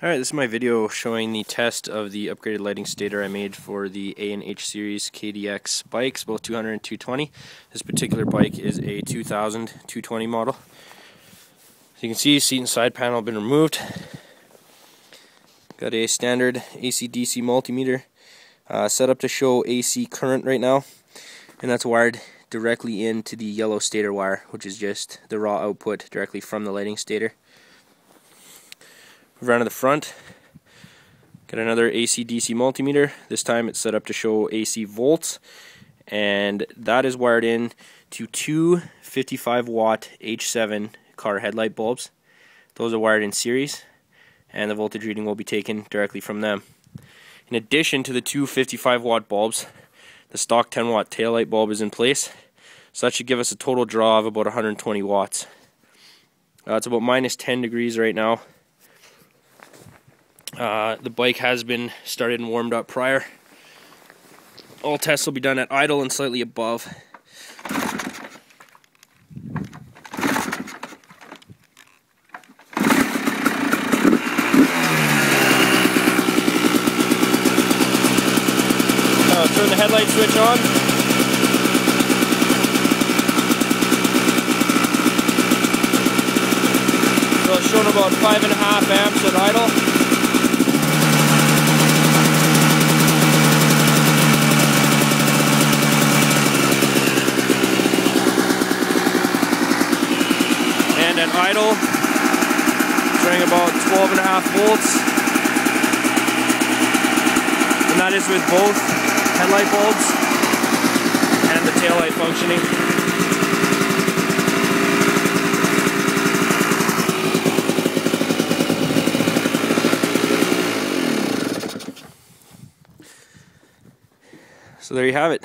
Alright, this is my video showing the test of the upgraded lighting stator I made for the A and H series KDX bikes, both 200 and 220. This particular bike is a 2000 220 model. As you can see, seat and side panel have been removed. Got a standard AC-DC multimeter uh, set up to show AC current right now, and that's wired directly into the yellow stator wire, which is just the raw output directly from the lighting stator. Around to the front. Got another AC DC multimeter. This time it's set up to show AC volts. And that is wired in to two 55 watt H7 car headlight bulbs. Those are wired in series. And the voltage reading will be taken directly from them. In addition to the two 55 watt bulbs, the stock 10 watt taillight bulb is in place. So that should give us a total draw of about 120 watts. Uh, it's about minus 10 degrees right now. Uh, the bike has been started and warmed up prior. All tests will be done at idle and slightly above. Uh, turn the headlight switch on. So it's showing about five and a half amps at idle. And at idle, showing about 12 and a half volts. And that is with both headlight bulbs and the tail light functioning. So there you have it.